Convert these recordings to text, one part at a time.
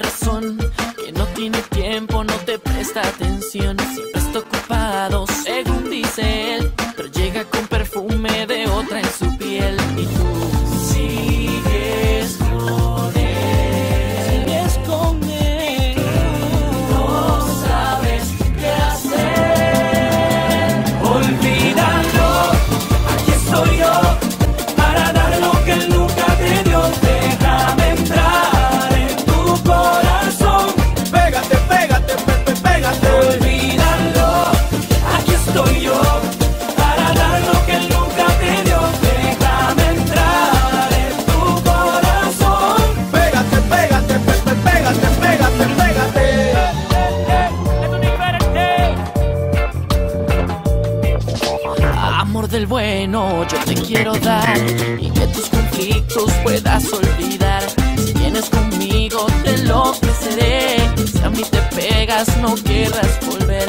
que no tiene tiempo, no te presta atención. Del bueno yo te quiero dar y que tus conflictos puedas olvidar. Si vienes conmigo te lo ofreceré. Si a mí te pegas no querrás volver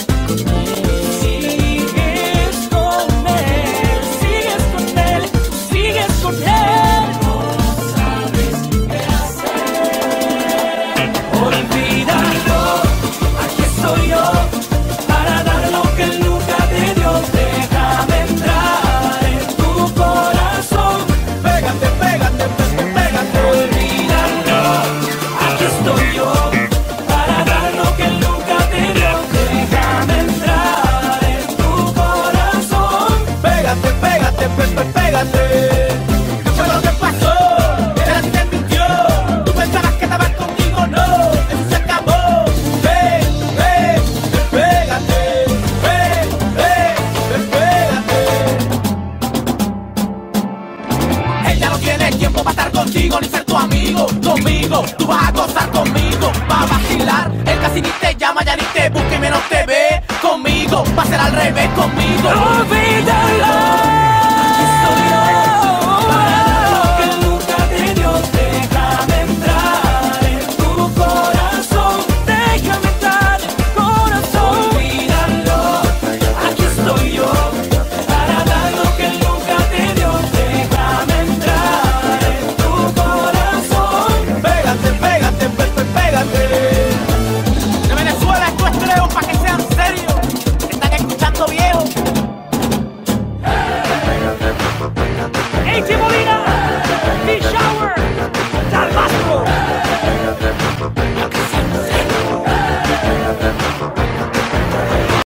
pégate, pégate, pégate. ¿Qué fue lo que pasó? Él te mintió. Tú pensabas que estabas conmigo, no. Eso se acabó. Ven, ven, pégate. Ven, ven, pégate. Ella no tiene tiempo para estar contigo ni ser tu amigo. Conmigo, tú vas a gozar conmigo. Va a vacilar, él casi ni te llama, ya ni te busca y menos te ve. Conmigo, va a ser al revés conmigo.